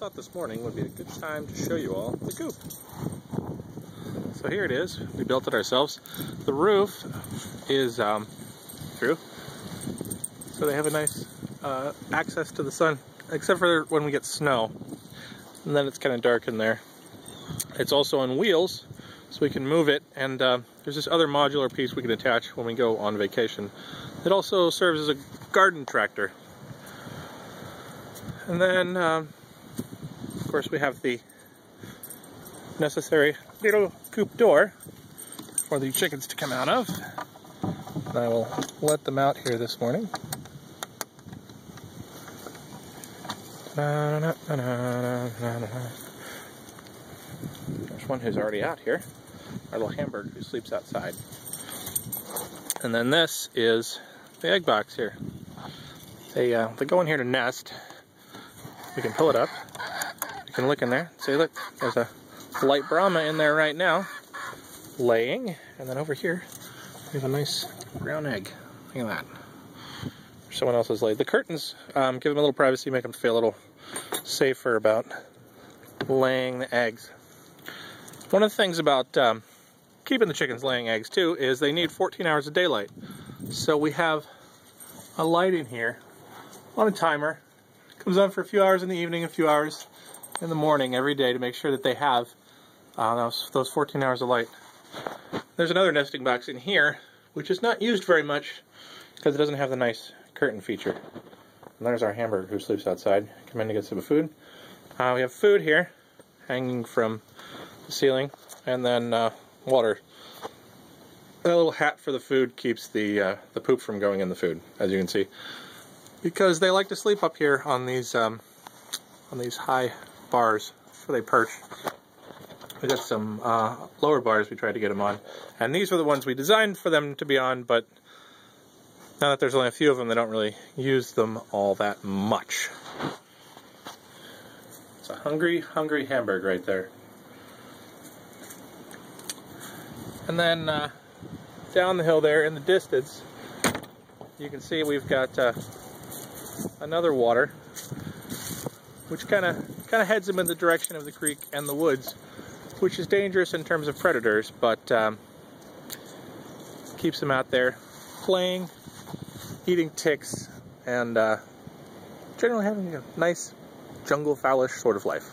thought this morning would be a good time to show you all the coop. So here it is. We built it ourselves. The roof is um, through, so they have a nice uh, access to the sun, except for when we get snow, and then it's kind of dark in there. It's also on wheels, so we can move it, and uh, there's this other modular piece we can attach when we go on vacation. It also serves as a garden tractor. And then um, course, we have the necessary little coop door for the chickens to come out of. And I will let them out here this morning. There's one who's already out here, our little Hamburg who sleeps outside. And then this is the egg box here. They, uh, they go in here to nest. We can pull it up can look in there. See, look, there's a light Brahma in there right now, laying. And then over here, we have a nice brown egg. Look at that. Someone else has laid. The curtains um, give them a little privacy, make them feel a little safer about laying the eggs. One of the things about um, keeping the chickens laying eggs too is they need 14 hours of daylight. So we have a light in here on a timer. Comes on for a few hours in the evening, a few hours in the morning every day to make sure that they have uh, those, those 14 hours of light. There's another nesting box in here, which is not used very much because it doesn't have the nice curtain feature. And there's our Hamburg who sleeps outside. Come in to get some food. Uh, we have food here hanging from the ceiling, and then uh, water. A little hat for the food keeps the uh, the poop from going in the food, as you can see, because they like to sleep up here on these um, on these high bars for they perch. We got some uh, lower bars we tried to get them on. And these were the ones we designed for them to be on, but now that there's only a few of them, they don't really use them all that much. It's a hungry, hungry Hamburg right there. And then uh, down the hill there in the distance, you can see we've got uh, another water, which kind of kind of heads them in the direction of the creek and the woods, which is dangerous in terms of predators, but um, keeps them out there playing, eating ticks, and uh, generally having a nice jungle fowlish sort of life.